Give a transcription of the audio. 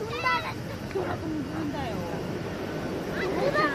踏んだ、んだよ。